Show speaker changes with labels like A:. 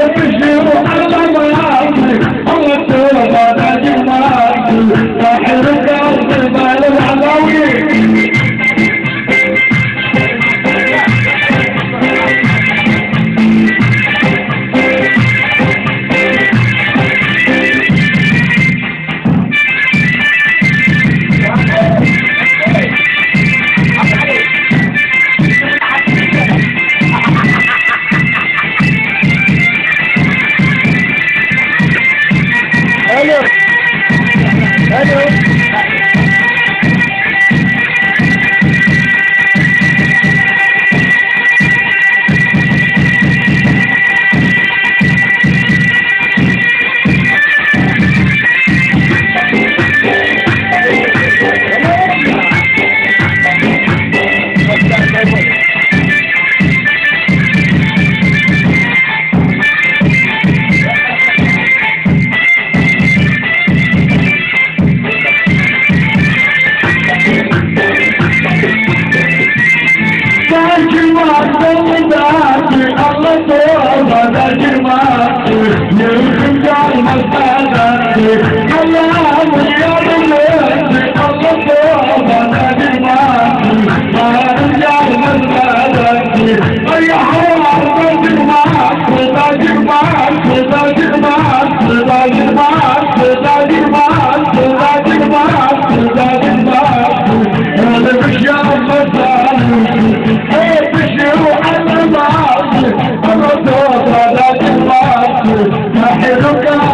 A: refuge Allah Yürüdüm gelmez bedendeki I